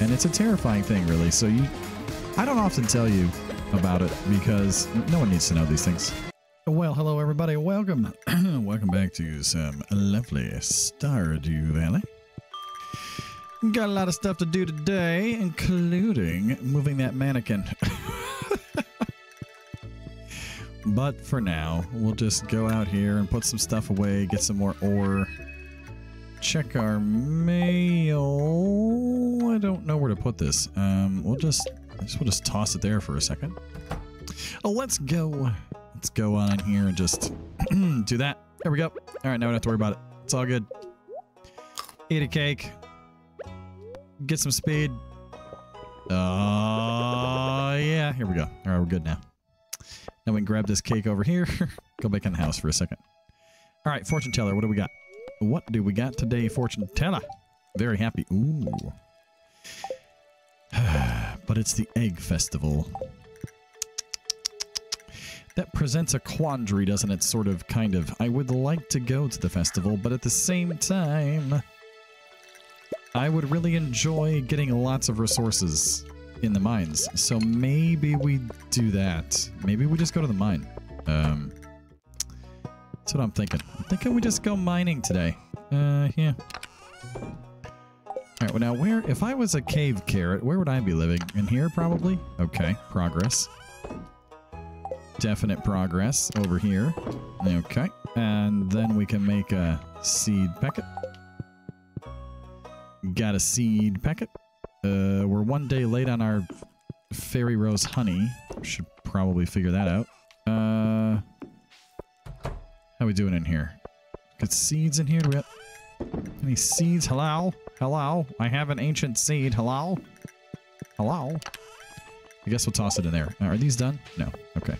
and it's a terrifying thing, really. So you, I don't often tell you about it because no one needs to know these things. Well, hello everybody. Welcome, welcome back to some lovely Stardew Valley. Got a lot of stuff to do today, including moving that mannequin. but for now, we'll just go out here and put some stuff away, get some more ore, check our mail. I don't know where to put this. Um, we'll just, I just we'll just toss it there for a second. Oh, let's go. Let's go on in here and just do that. There we go. All right, now we don't have to worry about it. It's all good. Eat a cake. Get some speed. Uh, yeah, here we go. All right, we're good now. Now we can grab this cake over here. go back in the house for a second. All right, fortune teller, what do we got? What do we got today, fortune teller? Very happy. Ooh. but it's the egg festival. That presents a quandary, doesn't it? Sort of, kind of. I would like to go to the festival, but at the same time, I would really enjoy getting lots of resources in the mines. So maybe we do that. Maybe we just go to the mine. Um, that's what I'm thinking. I'm thinking we just go mining today. Uh, yeah. Alright, well now where, if I was a cave carrot, where would I be living? In here, probably? Okay, progress. Definite progress over here. Okay, and then we can make a seed packet. Got a seed packet. Uh, we're one day late on our fairy rose honey. Should probably figure that out. We doing in here? Got seeds in here? We have any seeds? Hello? Hello? I have an ancient seed. Hello? Hello? I guess we'll toss it in there. Are these done? No. Okay.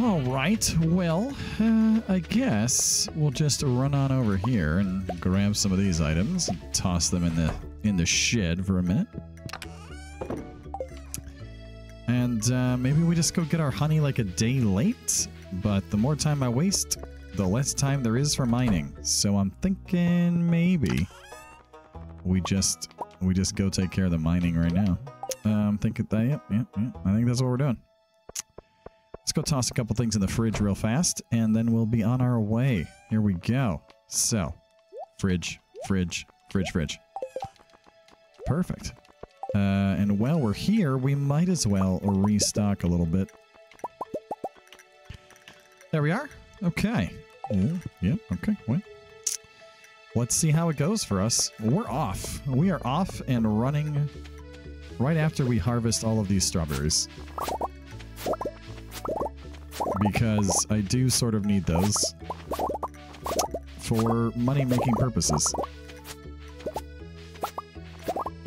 All right. Well, uh, I guess we'll just run on over here and grab some of these items and toss them in the in the shed for a minute. And uh, maybe we just go get our honey like a day late. But the more time I waste, the less time there is for mining. So I'm thinking maybe we just we just go take care of the mining right now. Uh, I'm thinking that, yep, yep, yep. I think that's what we're doing. Let's go toss a couple things in the fridge real fast, and then we'll be on our way. Here we go. So, fridge, fridge, fridge, fridge. Perfect. Uh, and while we're here, we might as well restock a little bit. There we are. Okay. Ooh, yep, okay. Well, let's see how it goes for us. We're off. We are off and running right after we harvest all of these strawberries because I do sort of need those for money-making purposes.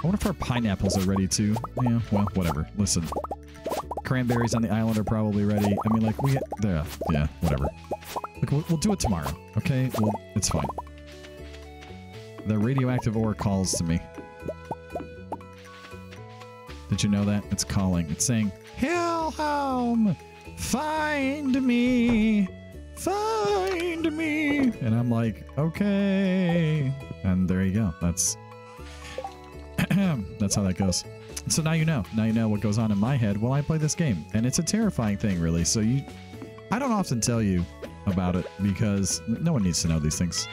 I wonder if our pineapples are ready too. Yeah, well, whatever. Listen, cranberries on the island are probably ready. I mean, like, we... Yeah, yeah, whatever. Like, we'll, we'll do it tomorrow, okay? Well, it's fine. The radioactive ore calls to me. Did you know that? It's calling. It's saying, Hillhome! Find me! Find me! And I'm like, okay. And there you go. That's that's how that goes. So now you know. Now you know what goes on in my head while I play this game. And it's a terrifying thing, really. So you I don't often tell you about it because no one needs to know these things.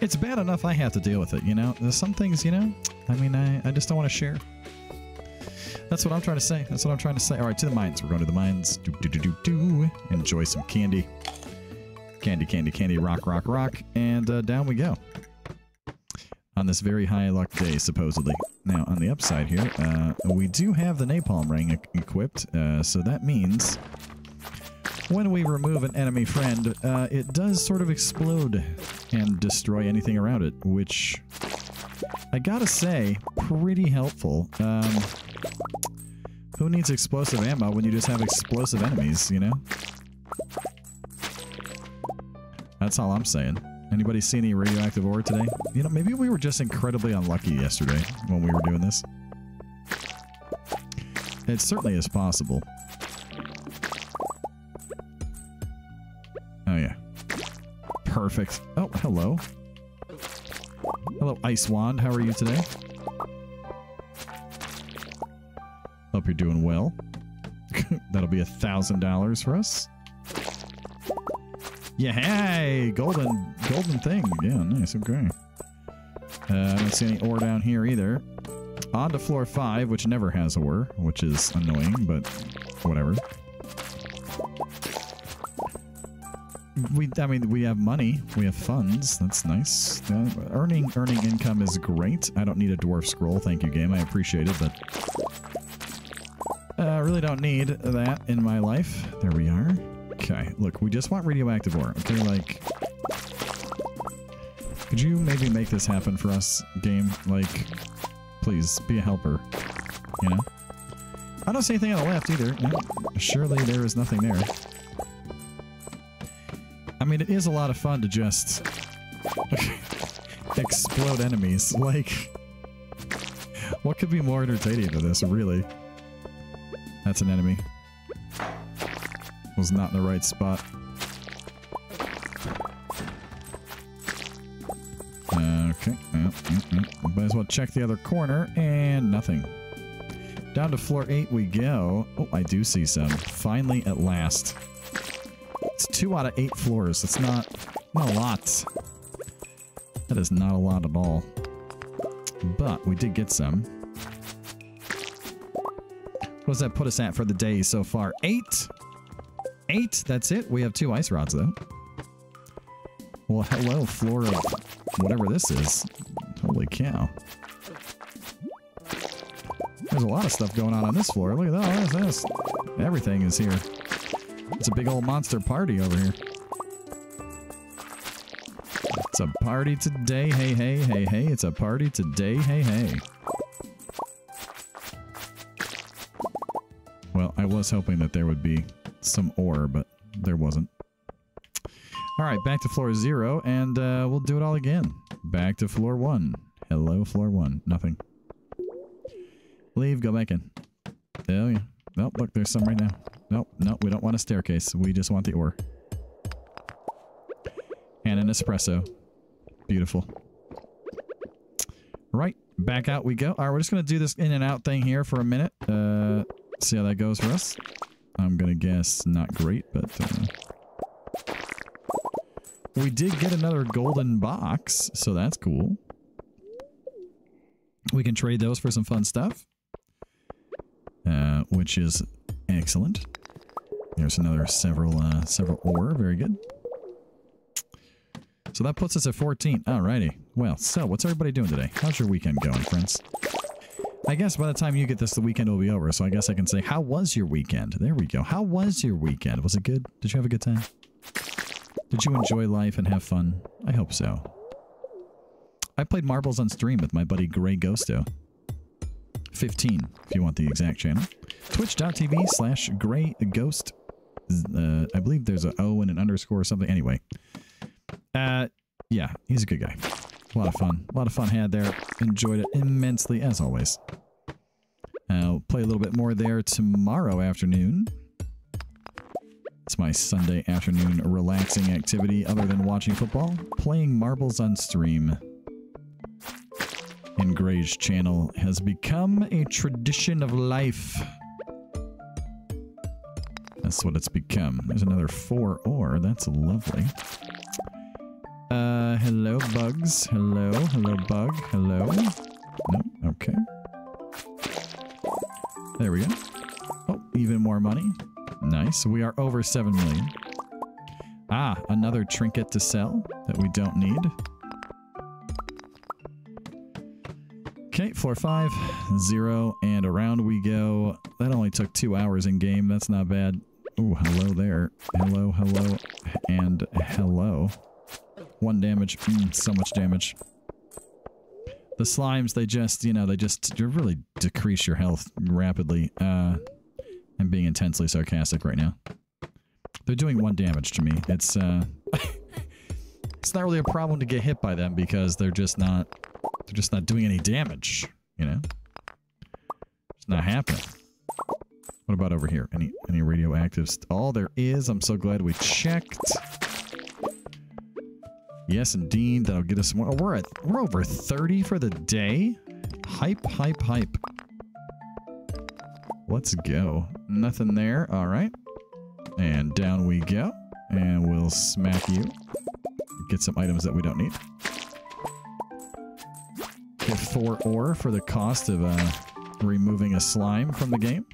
It's bad enough I have to deal with it, you know? There's some things, you know? I mean, I, I just don't want to share. That's what I'm trying to say. That's what I'm trying to say. All right, to the mines. We're going to the mines. Do, do, do, do, do. Enjoy some candy. Candy, candy, candy, rock, rock, rock. And uh, down we go. On this very high luck day, supposedly. Now, on the upside here, uh, we do have the napalm ring e equipped. Uh, so that means when we remove an enemy friend, uh, it does sort of explode and destroy anything around it, which I gotta say, pretty helpful. Um, who needs explosive ammo when you just have explosive enemies, you know? That's all I'm saying. Anybody see any radioactive ore today? You know, maybe we were just incredibly unlucky yesterday when we were doing this. It certainly is possible. Oh, yeah. Perfect. Oh, hello. Hello, Ice Wand. How are you today? Hope you're doing well. That'll be a thousand dollars for us. Yeah, hey, golden, golden thing. Yeah, nice. Okay. Uh, I don't see any ore down here either. On to floor five, which never has ore, which is annoying, but whatever. We, I mean, we have money. We have funds. That's nice. Uh, earning, earning income is great. I don't need a dwarf scroll. Thank you, game. I appreciate it, but I uh, really don't need that in my life. There we are. Okay, look, we just want radioactive ore. Okay, like... Could you maybe make this happen for us, game? Like, please, be a helper. You know? I don't see anything on the left either. No, surely there is nothing there. I mean, it is a lot of fun to just... explode enemies. Like... What could be more entertaining than this, really? That's an enemy. Was not in the right spot. Okay. Yep, yep, yep. Might as well check the other corner, and nothing. Down to floor 8 we go. Oh, I do see some. Finally, at last. It's 2 out of 8 floors. That's not, not a lot. That is not a lot at all. But we did get some. What does that put us at for the day so far? Eight? Eight? That's it? We have two ice rods, though. Well, hello, floor of whatever this is. Holy cow. There's a lot of stuff going on on this floor. Look at that. That's, everything is here. It's a big old monster party over here. It's a party today, hey, hey, hey, hey. It's a party today, hey, hey. Well, I was hoping that there would be some ore, but there wasn't. All right, back to floor zero, and uh, we'll do it all again. Back to floor one. Hello, floor one. Nothing. Leave, go back in. Oh, yeah. Nope, look, there's some right now. Nope, nope, we don't want a staircase. We just want the ore. And an espresso. Beautiful. Right, back out we go. All right, we're just going to do this in and out thing here for a minute. Uh, See how that goes for us. I'm gonna guess not great, but uh, we did get another golden box, so that's cool. We can trade those for some fun stuff, uh, which is excellent. There's another several uh, several ore, very good. So that puts us at 14. Alrighty. Well, so what's everybody doing today? How's your weekend going, friends? I guess by the time you get this, the weekend will be over. So I guess I can say, how was your weekend? There we go. How was your weekend? Was it good? Did you have a good time? Did you enjoy life and have fun? I hope so. I played marbles on stream with my buddy Gray Ghosto. 15, if you want the exact channel. Twitch.tv slash Gray Ghost. Uh, I believe there's an O and an underscore or something. Anyway. Uh, yeah, he's a good guy. A lot of fun. A lot of fun had there. Enjoyed it immensely, as always. I'll play a little bit more there tomorrow afternoon. It's my Sunday afternoon relaxing activity other than watching football. Playing marbles on stream. In Gray's channel has become a tradition of life. That's what it's become. There's another four ore. That's lovely. Uh, hello, bugs. Hello, hello, bug. Hello. No, okay. There we go. Oh, even more money. Nice. We are over 7 million. Ah, another trinket to sell that we don't need. Okay, floor five, zero, and around we go. That only took two hours in game. That's not bad. Oh, hello there. Hello, hello, and hello. One damage. Mm, so much damage. The slimes, they just, you know, they just really decrease your health rapidly. Uh, I'm being intensely sarcastic right now. They're doing one damage to me. It's, uh... it's not really a problem to get hit by them because they're just not... They're just not doing any damage, you know? It's not happening. What about over here? Any any radioactives? All oh, there is. I'm so glad we checked. Yes, indeed. That'll get us more. We're at we're over 30 for the day. Hype, hype, hype. Let's go. Nothing there. All right. And down we go. And we'll smack you. Get some items that we don't need. Get four ore for the cost of uh, removing a slime from the game.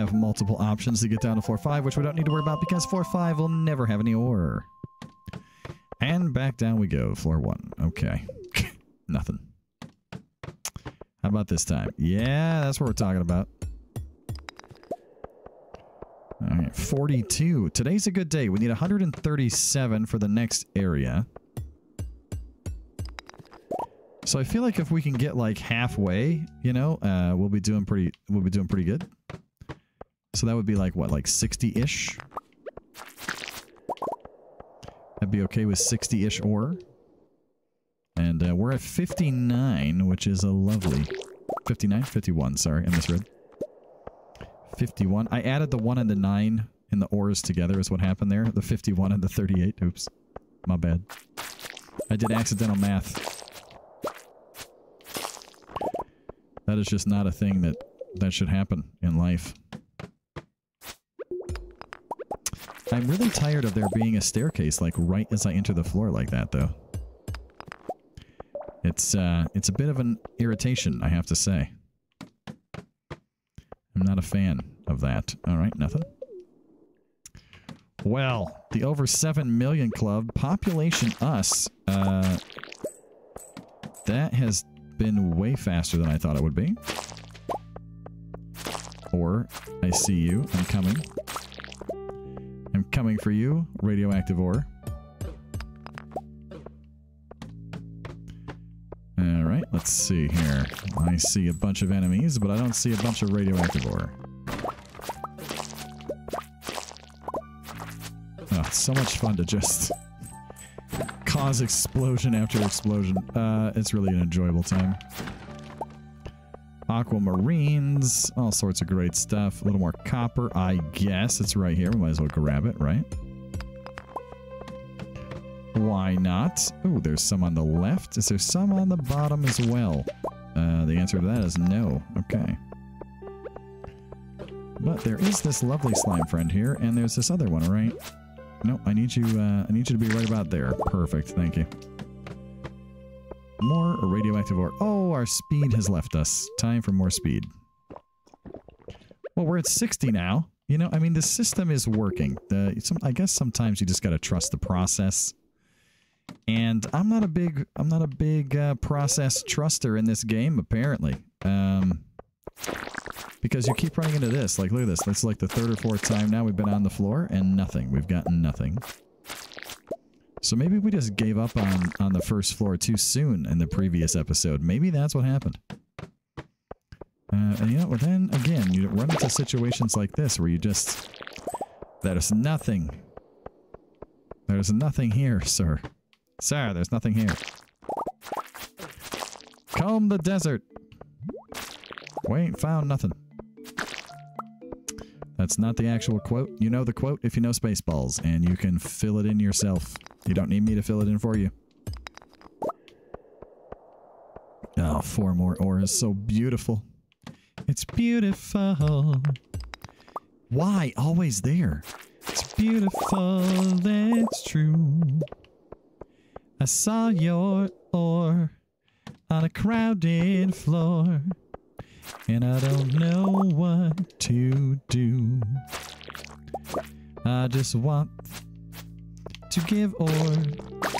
Have multiple options to get down to 4-5, which we don't need to worry about because 4-5 will never have any ore. And back down we go, floor 1. Okay. Nothing. How about this time? Yeah, that's what we're talking about. All right, 42. Today's a good day. We need 137 for the next area. So I feel like if we can get like halfway, you know, uh, we'll be doing pretty. We'll be doing pretty good. So that would be like what, like 60-ish? I'd be okay with 60-ish ore. And uh, we're at 59, which is a lovely... 59? 51, sorry, I misread. 51. I added the 1 and the 9 in the ores together is what happened there. The 51 and the 38. Oops. My bad. I did accidental math. That is just not a thing that, that should happen in life. I'm really tired of there being a staircase like right as I enter the floor like that though. It's uh it's a bit of an irritation, I have to say. I'm not a fan of that. Alright, nothing. Well, the over 7 million club, population us, uh that has been way faster than I thought it would be. Or, I see you, I'm coming. Coming for you, radioactive ore. Alright, let's see here. I see a bunch of enemies, but I don't see a bunch of radioactive ore. Oh, it's so much fun to just cause explosion after explosion. Uh, it's really an enjoyable time. Aquamarines, all sorts of great stuff. A little more copper, I guess. It's right here. We might as well grab it, right? Why not? Oh, there's some on the left. Is there some on the bottom as well? Uh, the answer to that is no. Okay. But there is this lovely slime friend here, and there's this other one, right? No, I need you. Uh, I need you to be right about there. Perfect. Thank you. More radioactive ore. Oh, our speed has left us. Time for more speed. Well, we're at 60 now. You know, I mean, the system is working. The, some, I guess sometimes you just got to trust the process. And I'm not a big, I'm not a big uh, process truster in this game, apparently. Um, because you keep running into this. Like, look at this. That's like the third or fourth time now we've been on the floor and nothing. We've gotten nothing. So maybe we just gave up on, on the first floor too soon in the previous episode. Maybe that's what happened. Uh, and you know, then again, you run into situations like this where you just... There's nothing. There's nothing here, sir. Sir, there's nothing here. Comb the desert. We ain't found nothing. That's not the actual quote. You know the quote if you know Spaceballs, and you can fill it in yourself. You don't need me to fill it in for you. Oh, four more ore is so beautiful. It's beautiful. Why? Always there. It's beautiful, that's true. I saw your ore on a crowded floor. And I don't know what to do. I just want to give or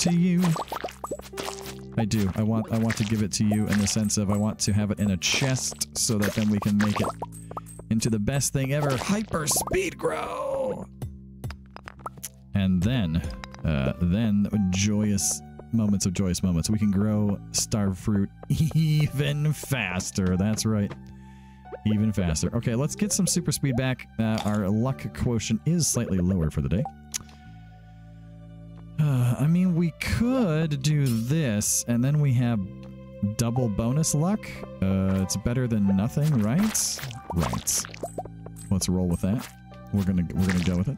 to you. I do. I want I want to give it to you in the sense of I want to have it in a chest so that then we can make it into the best thing ever. Hyper speed grow! And then, uh, then joyous moments of joyous moments. We can grow star fruit even faster. That's right. Even faster. Okay, let's get some super speed back. Uh, our luck quotient is slightly lower for the day. Uh, I mean, we could do this, and then we have double bonus luck. Uh, it's better than nothing, right? Right. Let's roll with that. We're gonna we're gonna go with it.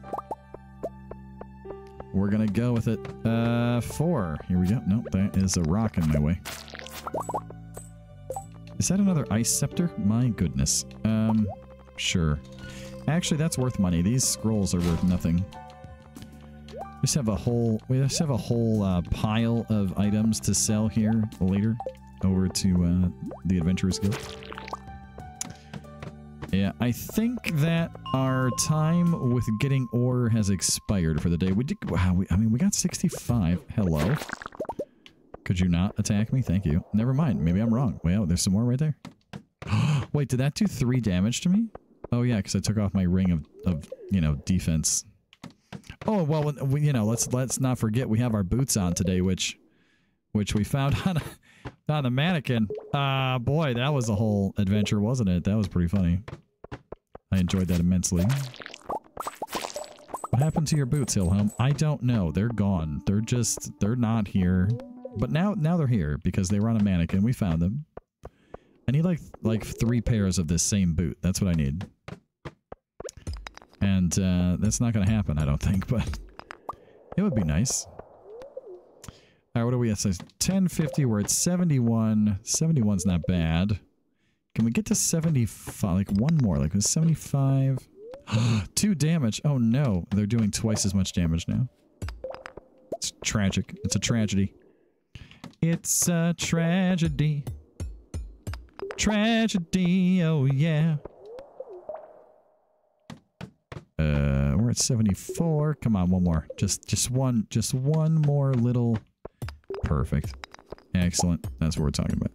We're gonna go with it. Uh, four. Here we go. Nope, that is a rock in my way. Is that another ice scepter? My goodness. Um, sure. Actually, that's worth money. These scrolls are worth nothing. We just have a whole we just have a whole uh, pile of items to sell here later over to uh, the Adventurers Guild. Yeah, I think that our time with getting ore has expired for the day. We did. Wow, we, I mean, we got 65. Hello. Could you not attack me? Thank you. Never mind. Maybe I'm wrong. Well, there's some more right there. Wait, did that do three damage to me? Oh yeah, because I took off my ring of, of you know defense. Oh well, we, you know let's let's not forget we have our boots on today, which which we found on on the mannequin. Uh, boy, that was a whole adventure, wasn't it? That was pretty funny. I enjoyed that immensely. What happened to your boots, Hillhome? I don't know. They're gone. They're just they're not here. But now now they're here because they were on a mannequin. We found them. I need like like three pairs of this same boot. That's what I need. And uh, that's not going to happen, I don't think, but it would be nice. All right, what are we at? So 1050, we're at 71. 71's not bad. Can we get to 75? Like one more, like 75. Two damage. Oh no, they're doing twice as much damage now. It's tragic. It's a tragedy. It's a tragedy. Tragedy, oh yeah. Uh, we're at 74. Come on, one more. Just, just one, just one more little. Perfect. Excellent. That's what we're talking about.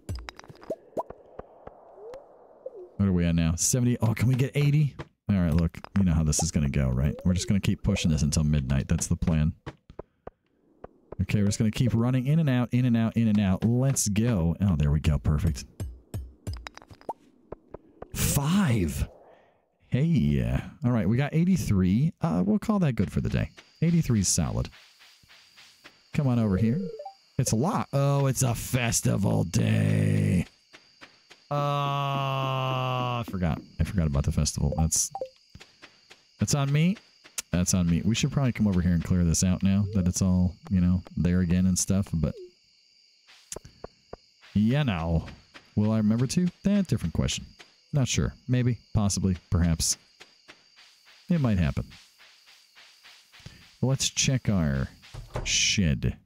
What are we at now? 70. Oh, can we get 80? All right, look. You know how this is going to go, right? We're just going to keep pushing this until midnight. That's the plan. Okay, we're just going to keep running in and out, in and out, in and out. Let's go. Oh, there we go. Perfect. Five. Hey, yeah. All right, we got 83. Uh, we'll call that good for the day. 83 is solid. Come on over here. It's a lot. Oh, it's a festival day. Uh, I forgot. I forgot about the festival. That's that's on me. That's on me. We should probably come over here and clear this out now that it's all, you know, there again and stuff. But, yeah, now. Will I remember to? That different question. Not sure. Maybe, possibly, perhaps. It might happen. let's check our shed.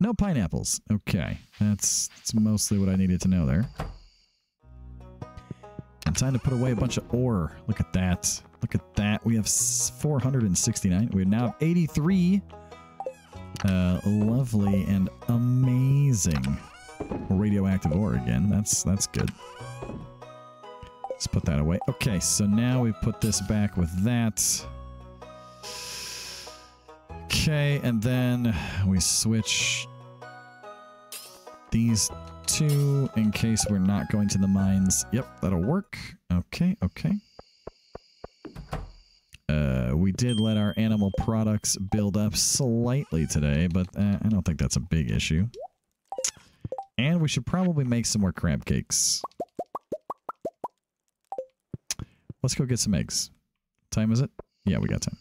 No pineapples. Okay. That's, that's mostly what I needed to know there. And time to put away a bunch of ore. Look at that. Look at that. We have 469. We now have 83. Uh, lovely and amazing radioactive ore again. That's that's good. Let's put that away. Okay, so now we put this back with that. Okay, and then we switch these two in case we're not going to the mines. Yep, that'll work. Okay, okay. Uh, we did let our animal products build up slightly today, but uh, I don't think that's a big issue. And we should probably make some more crab cakes. Let's go get some eggs. Time is it? Yeah, we got time.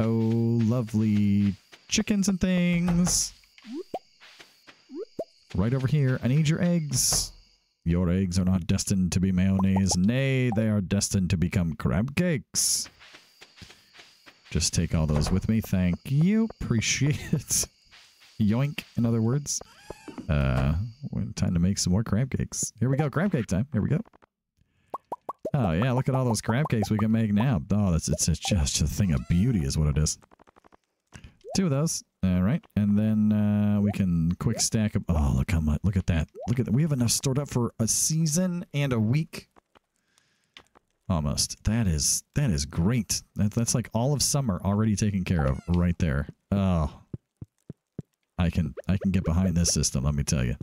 Oh, lovely chickens and things. Right over here. I need your eggs. Your eggs are not destined to be mayonnaise. Nay, they are destined to become crab cakes. Just take all those with me. Thank you. Appreciate it. Yoink, in other words. Uh, time to make some more crab cakes. Here we go. Crab cake time. Here we go. Oh, yeah, look at all those crab cakes we can make now. Oh, that's it's, it's just a thing of beauty is what it is. Two of those. All right. And then uh, we can quick stack up. Oh, look how much. Look at that. Look at that. We have enough stored up for a season and a week. Almost. That is that is great. That, that's like all of summer already taken care of right there. Oh. I can I can get behind this system, let me tell you.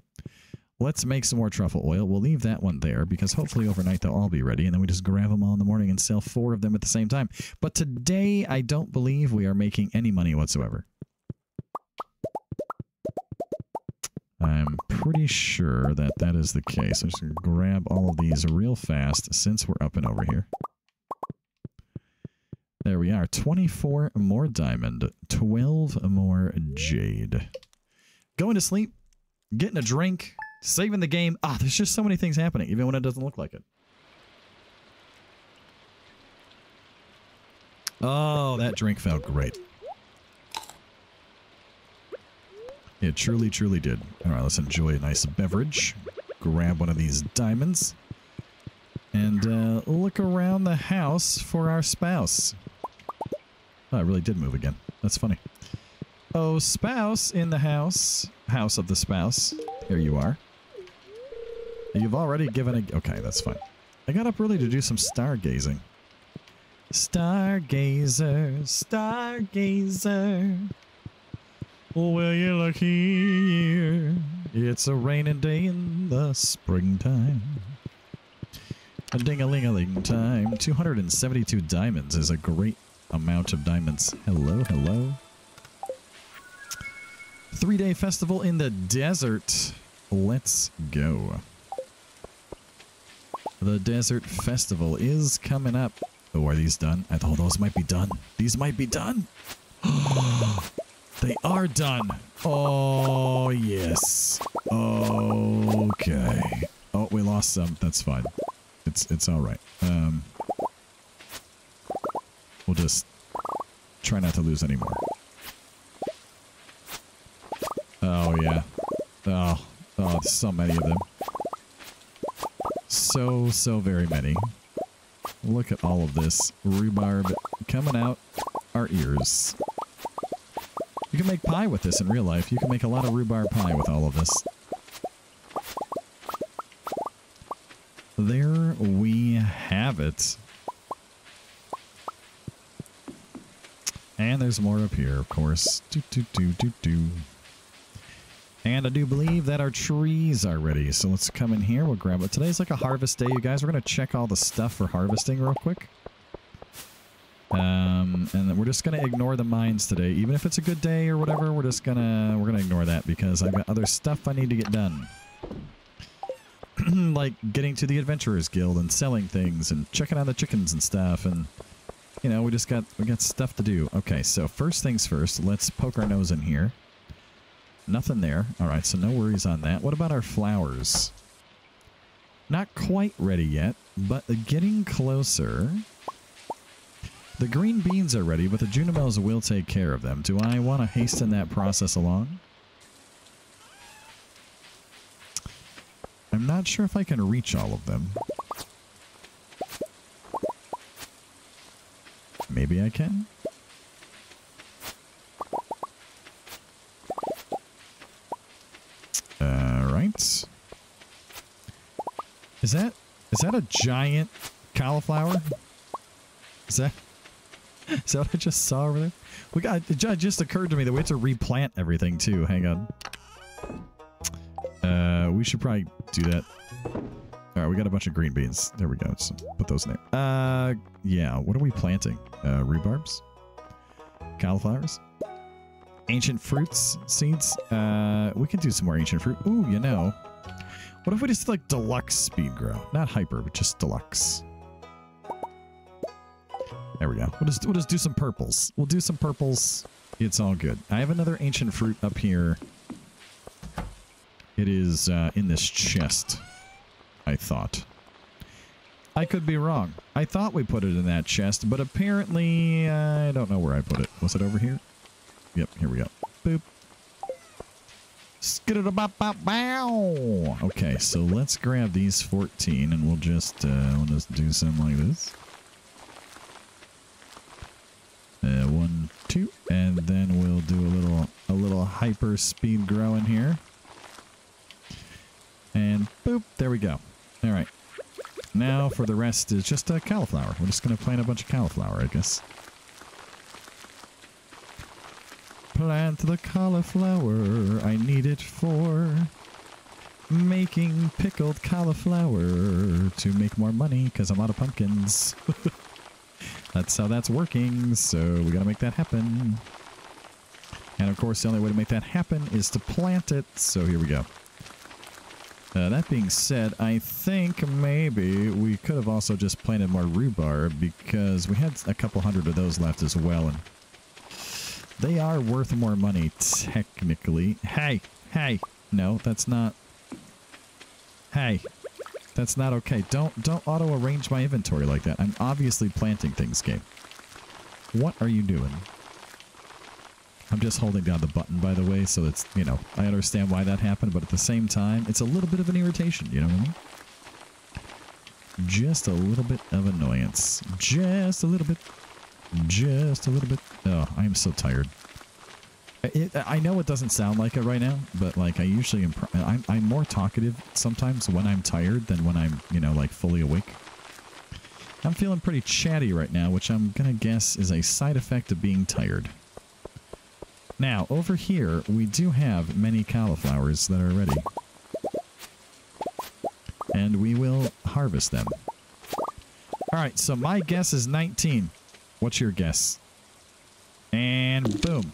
Let's make some more truffle oil. We'll leave that one there because hopefully overnight they'll all be ready and then we just grab them all in the morning and sell four of them at the same time. But today I don't believe we are making any money whatsoever. I'm pretty sure that that is the case. I'm just going to grab all of these real fast since we're up and over here. There we are. 24 more diamond, 12 more jade. Going to sleep, getting a drink, saving the game. Ah, there's just so many things happening, even when it doesn't look like it. Oh, that drink felt great. It truly, truly did. All right, let's enjoy a nice beverage. Grab one of these diamonds. And uh, look around the house for our spouse. Oh, it really did move again. That's funny. Oh, spouse in the house. House of the spouse. Here you are. You've already given a... Okay, that's fine. I got up early to do some stargazing. Stargazer, stargazer. Well, you look here. It's a rainy day in the springtime. A ding-a-ling-a-ling time. 272 diamonds is a great amount of diamonds. Hello, hello. Three-day festival in the desert. Let's go. The desert festival is coming up. Oh, are these done? I thought those might be done. These might be done. they are done. Oh, yes. Okay. Oh, we lost some. That's fine. It's it's all right. Um, we'll just try not to lose any more. Oh, yeah. Oh, oh, so many of them. So, so very many. Look at all of this rhubarb coming out our ears. You can make pie with this in real life. You can make a lot of rhubarb pie with all of this. There we have it. And there's more up here, of course. Do, do, do, do, do. And I do believe that our trees are ready. So let's come in here. We'll grab it. Today's like a harvest day, you guys. We're going to check all the stuff for harvesting real quick. Um, and we're just going to ignore the mines today. Even if it's a good day or whatever, we're just going to we're gonna ignore that because I've got other stuff I need to get done. like getting to the Adventurers Guild and selling things and checking on the chickens and stuff. And, you know, we just got, we got stuff to do. Okay, so first things first, let's poke our nose in here. Nothing there. All right, so no worries on that. What about our flowers? Not quite ready yet, but getting closer. The green beans are ready, but the Junimos will take care of them. Do I want to hasten that process along? I'm not sure if I can reach all of them. Maybe I can? Alright. Is that is that a giant cauliflower? Is that is that what I just saw over there? We got it just occurred to me that we have to replant everything too. Hang on. Uh we should probably do that. Alright, we got a bunch of green beans. There we go. Let's put those in there. Uh yeah, what are we planting? Uh rhubarbs? Cauliflowers? Ancient fruits, seeds. Uh, we can do some more ancient fruit. Ooh, you know. What if we just like deluxe speed grow? Not hyper, but just deluxe. There we go. We'll just, we'll just do some purples. We'll do some purples. It's all good. I have another ancient fruit up here. It is uh, in this chest, I thought. I could be wrong. I thought we put it in that chest, but apparently I don't know where I put it. Was it over here? Yep, here we go. Boop. Okay, so let's grab these 14 and we'll just uh, we'll just do something like this. Uh, one, two, and then we'll do a little a little hyper speed grow in here. And boop, there we go. All right. Now for the rest is just a cauliflower. We're just going to plant a bunch of cauliflower, I guess. Plant the cauliflower. I need it for making pickled cauliflower to make more money because I'm out of pumpkins. that's how that's working, so we gotta make that happen. And of course, the only way to make that happen is to plant it, so here we go. Uh, that being said, I think maybe we could have also just planted more rhubarb because we had a couple hundred of those left as well. And they are worth more money, technically. Hey, hey. No, that's not... Hey. That's not okay. Don't don't auto-arrange my inventory like that. I'm obviously planting things, game. What are you doing? I'm just holding down the button, by the way, so it's, you know, I understand why that happened, but at the same time, it's a little bit of an irritation, you know what I mean? Just a little bit of annoyance. Just a little bit. Just a little bit. Oh, I am so tired. It, I know it doesn't sound like it right now, but like I usually am, I'm, I'm more talkative sometimes when I'm tired than when I'm, you know, like fully awake. I'm feeling pretty chatty right now, which I'm going to guess is a side effect of being tired. Now, over here, we do have many cauliflowers that are ready. And we will harvest them. Alright, so my guess is 19. What's your guess? And boom.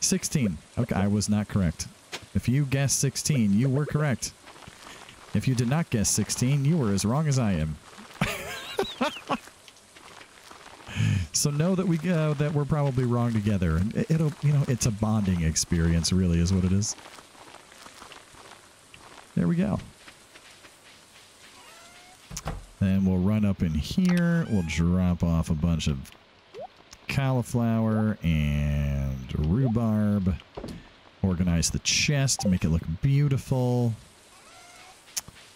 16. Okay, I was not correct. If you guessed 16, you were correct. If you did not guess 16, you were as wrong as I am. so know that we uh, that we're probably wrong together, it'll you know it's a bonding experience, really, is what it is. There we go. Then we'll run up in here. We'll drop off a bunch of cauliflower and rhubarb. Organize the chest to make it look beautiful.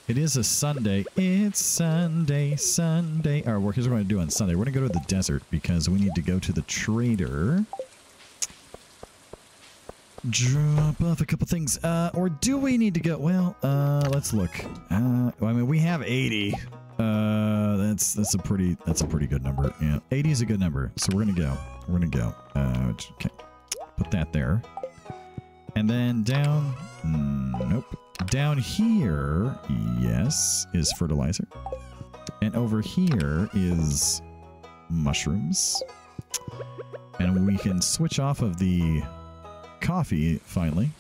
It is a Sunday. It's Sunday, Sunday. Right, here's what we're going to do on Sunday. We're going to go to the desert because we need to go to the trader. Drop off a couple things. Uh, or do we need to go? Well, uh, let's look. Uh, I mean, we have 80. Uh, that's that's a pretty that's a pretty good number. Yeah, 80 is a good number. So we're gonna go. We're gonna go. Uh, okay, put that there. And then down. Mm, nope. Down here, yes, is fertilizer. And over here is mushrooms. And we can switch off of the coffee, finally.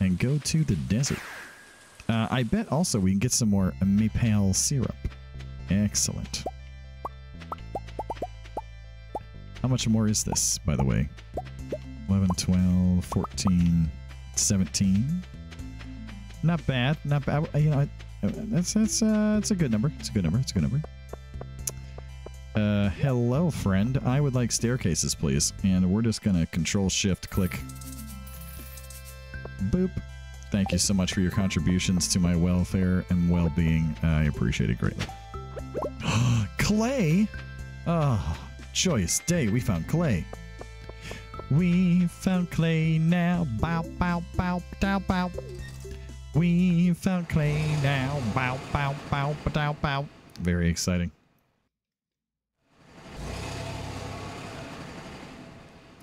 And go to the desert. Uh, I bet also we can get some more maple syrup. Excellent. How much more is this, by the way? 11, 12, 14, 17. Not bad. Not bad. You know, that's that's uh, it's a good number. It's a good number. It's a good number. Uh, hello, friend. I would like staircases, please. And we're just gonna control shift click. Boop. Thank you so much for your contributions to my welfare and well-being. I appreciate it greatly. clay? Oh, joyous day. We found clay. We found clay now. Bow, bow, bow, bow, bow. We found clay now. Bow, bow, bow, bow, bow. Very exciting.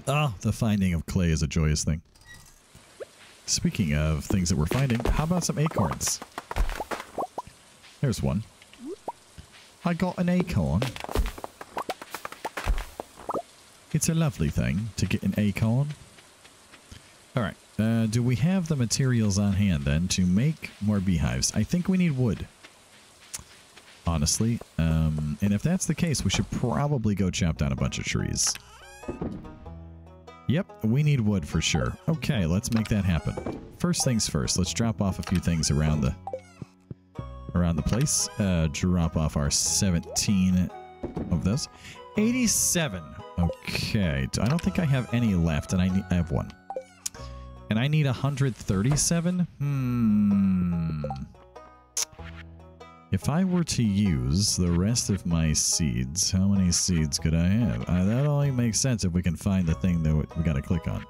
Oh, the finding of clay is a joyous thing. Speaking of things that we're finding, how about some acorns? There's one. I got an acorn. It's a lovely thing to get an acorn. Alright, uh, do we have the materials on hand then to make more beehives? I think we need wood. Honestly. Um, and if that's the case, we should probably go chop down a bunch of trees. Yep, we need wood for sure. Okay, let's make that happen. First things first, let's drop off a few things around the around the place. Uh, drop off our 17 of those. 87. Okay, I don't think I have any left, and I, need, I have one. And I need 137? Hmm. If I were to use the rest of my seeds, how many seeds could I have? Uh, that only makes sense if we can find the thing that we gotta click on.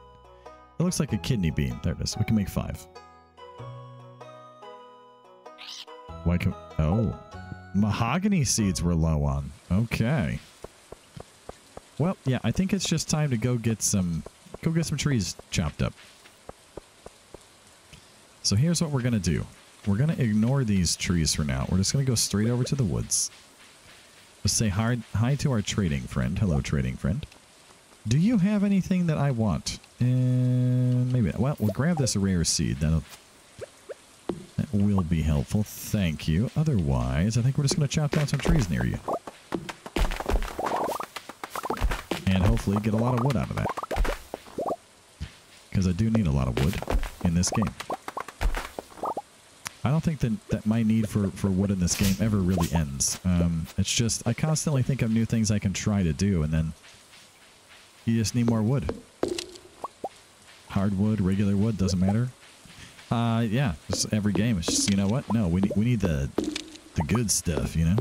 It looks like a kidney bean. There it is. We can make five. Why can... Oh. Mahogany seeds were low on. Okay. Well, yeah, I think it's just time to go get some go get some trees chopped up. So here's what we're to do. We're going to ignore these trees for now. We're just going to go straight over to the woods. Let's say hi, hi to our trading friend. Hello, trading friend. Do you have anything that I want? And maybe, well, we'll grab this rare seed. That'll, that will be helpful. Thank you. Otherwise, I think we're just going to chop down some trees near you. And hopefully get a lot of wood out of that. Because I do need a lot of wood in this game. I don't think that, that my need for, for wood in this game ever really ends. Um, it's just, I constantly think of new things I can try to do, and then you just need more wood. Hardwood, regular wood, doesn't matter. Uh, yeah, just every game. It's just, you know what? No, we need, we need the, the good stuff, you know?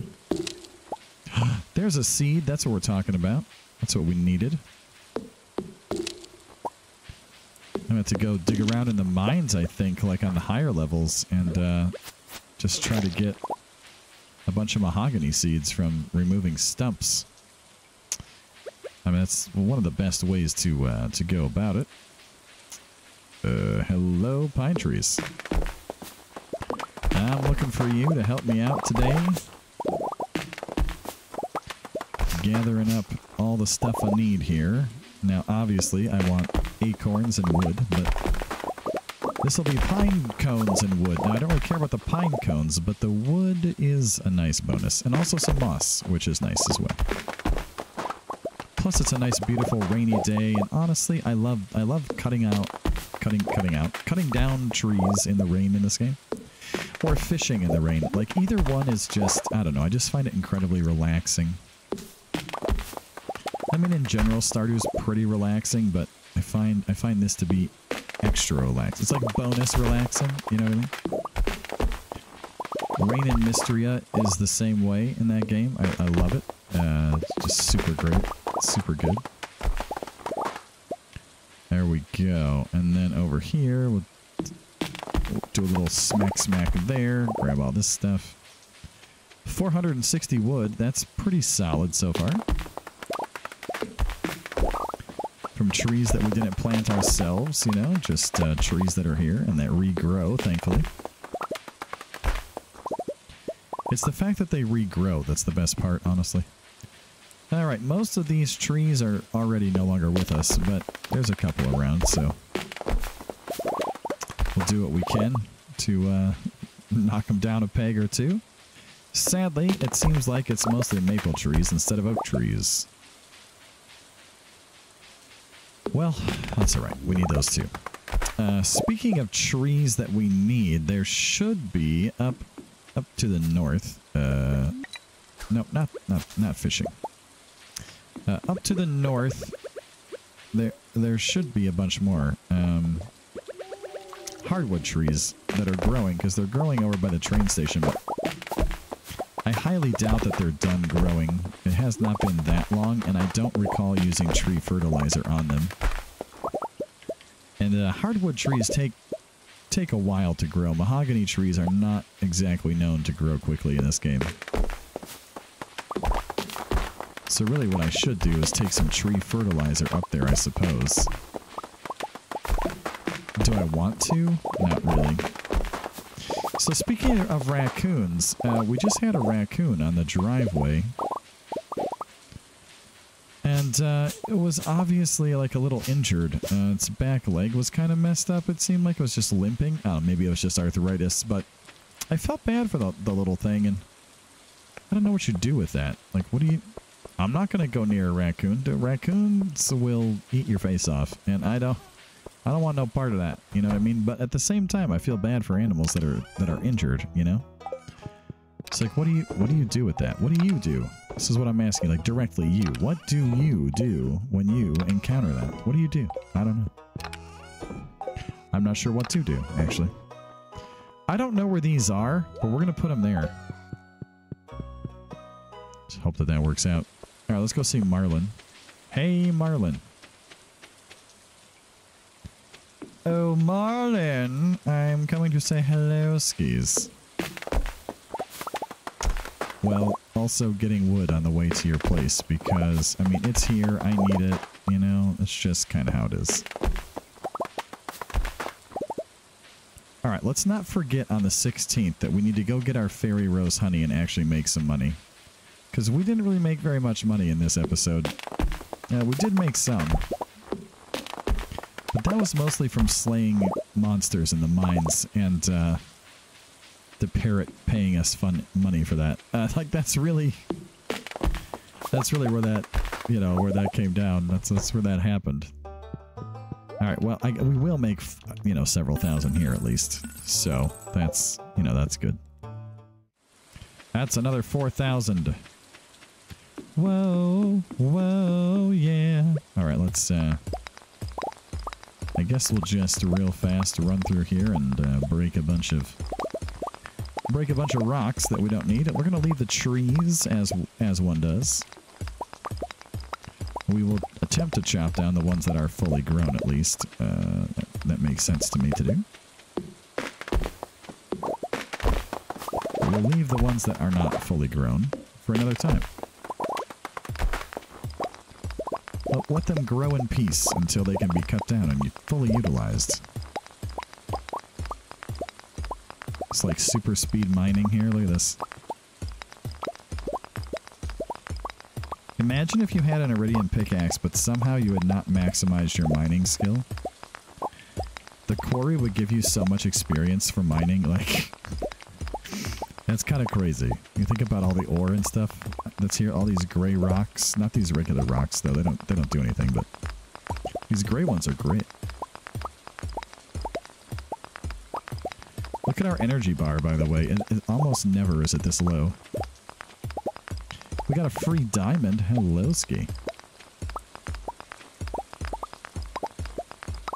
There's a seed. That's what we're talking about. That's what we needed. I'm going to go dig around in the mines, I think, like on the higher levels, and uh, just try to get a bunch of mahogany seeds from removing stumps. I mean, that's one of the best ways to uh, to go about it. Uh, hello, pine trees. I'm looking for you to help me out today. Gathering up all the stuff I need here. Now, obviously, I want acorns and wood, but this will be pine cones and wood. Now, I don't really care about the pine cones, but the wood is a nice bonus. And also some moss, which is nice as well. Plus, it's a nice, beautiful, rainy day, and honestly, I love I love cutting out, cutting, cutting out, cutting down trees in the rain in this game, or fishing in the rain. Like either one is just I don't know. I just find it incredibly relaxing. I mean, in general, Stardew's pretty relaxing, but find I find this to be extra relaxed. It's like bonus relaxing, you know what I mean? Rain in Mistria is the same way in that game. I, I love it. Uh, just super great. Super good. There we go. And then over here, we'll do a little smack smack there. Grab all this stuff. 460 wood. That's pretty solid so far. From trees that we didn't plant ourselves, you know, just uh, trees that are here and that regrow, thankfully. It's the fact that they regrow that's the best part, honestly. Alright, most of these trees are already no longer with us, but there's a couple around, so... We'll do what we can to uh, knock them down a peg or two. Sadly, it seems like it's mostly maple trees instead of oak trees. Well, that's alright. We need those too. Uh, speaking of trees that we need, there should be up up to the north. Uh, no, not not not fishing. Uh, up to the north, there there should be a bunch more um, hardwood trees that are growing because they're growing over by the train station. But highly doubt that they're done growing. It has not been that long, and I don't recall using tree fertilizer on them. And uh, hardwood trees take take a while to grow. Mahogany trees are not exactly known to grow quickly in this game. So really what I should do is take some tree fertilizer up there, I suppose. Do I want to? Not really. So speaking of raccoons, uh, we just had a raccoon on the driveway. And uh, it was obviously like a little injured. Uh, its back leg was kind of messed up, it seemed like. It was just limping. Oh, maybe it was just arthritis, but I felt bad for the, the little thing, and I don't know what you do with that. Like, what do you... I'm not going to go near a raccoon. The raccoons will eat your face off, and I don't... I don't want no part of that, you know what I mean? But at the same time, I feel bad for animals that are that are injured, you know? It's like, what do you what do you do with that? What do you do? This is what I'm asking, like directly you. What do you do when you encounter that? What do you do? I don't know. I'm not sure what to do, actually. I don't know where these are, but we're going to put them there. Just hope that that works out. All right, let's go see Marlon. Hey, Marlon. Oh, Marlon, I'm coming to say hello, skis. Well, also getting wood on the way to your place because, I mean, it's here, I need it, you know, it's just kind of how it is. Alright, let's not forget on the 16th that we need to go get our fairy rose honey and actually make some money. Because we didn't really make very much money in this episode. Uh, we did make some, that was mostly from slaying monsters in the mines and uh, the parrot paying us fun money for that. Uh, like that's really, that's really where that, you know, where that came down. That's that's where that happened. All right. Well, I, we will make, you know, several thousand here at least. So that's, you know, that's good. That's another 4,000. Whoa, whoa, yeah. All right, let's, uh, guess we'll just real fast run through here and uh, break a bunch of break a bunch of rocks that we don't need. We're going to leave the trees as as one does. We will attempt to chop down the ones that are fully grown at least. Uh, that makes sense to me to do. We'll leave the ones that are not fully grown for another time. Let them grow in peace until they can be cut down and fully utilized. It's like super speed mining here. Look at this. Imagine if you had an iridium pickaxe, but somehow you had not maximized your mining skill. The quarry would give you so much experience for mining, like... That's kind of crazy. You think about all the ore and stuff that's here, all these gray rocks. Not these regular rocks though. They don't they don't do anything, but these gray ones are great. Look at our energy bar, by the way. It, it almost never is it this low. We got a free diamond. Hello, ski.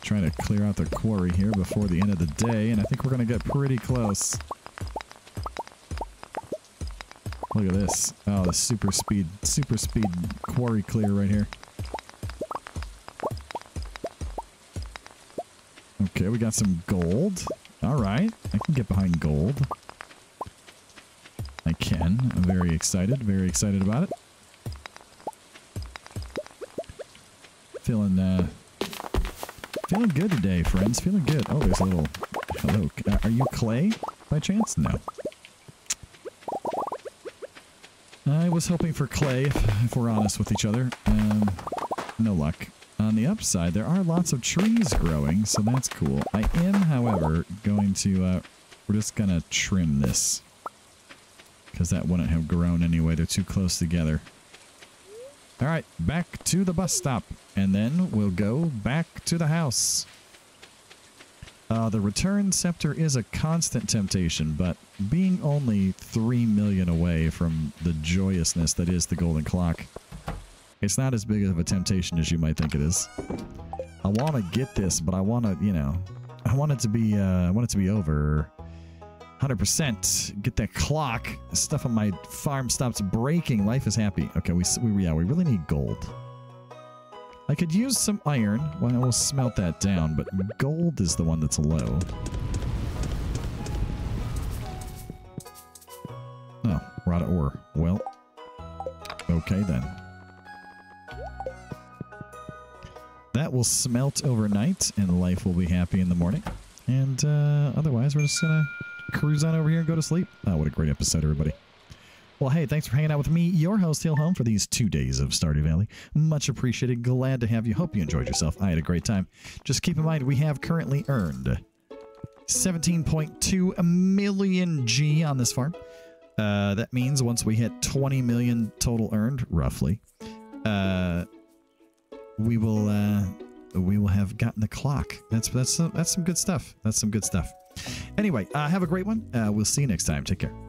Trying to clear out the quarry here before the end of the day, and I think we're going to get pretty close. Look at this. Oh, the super speed, super speed quarry clear right here. Okay, we got some gold. All right, I can get behind gold. I can. I'm very excited, very excited about it. Feeling, uh, feeling good today, friends. Feeling good. Oh, there's a little, hello. Uh, are you clay by chance? No. I was hoping for clay, if, if we're honest with each other. Um, no luck. On the upside, there are lots of trees growing, so that's cool. I am, however, going to, uh, we're just going to trim this. Because that wouldn't have grown anyway. They're too close together. All right, back to the bus stop. And then we'll go back to the house. Uh, the return scepter is a constant temptation, but being only 3 million away from the joyousness that is the golden clock, it's not as big of a temptation as you might think it is. I want to get this, but I want to, you know, I want it to be, uh, I want it to be over 100%. Get that clock. Stuff on my farm stops breaking. Life is happy. Okay, we, we yeah, we really need gold. I could use some iron. Well, I will smelt that down, but gold is the one that's low. Oh, rot ore. Well, okay then. That will smelt overnight, and life will be happy in the morning. And uh, otherwise, we're just going to cruise on over here and go to sleep. Oh, what a great episode, everybody. Well, hey, thanks for hanging out with me, your host, Hillhome, for these two days of Stardew Valley. Much appreciated. Glad to have you. Hope you enjoyed yourself. I had a great time. Just keep in mind, we have currently earned 17.2 million G on this farm. Uh, that means once we hit 20 million total earned, roughly, uh, we will uh, we will have gotten the clock. That's that's that's some good stuff. That's some good stuff. Anyway, uh, have a great one. Uh, we'll see you next time. Take care.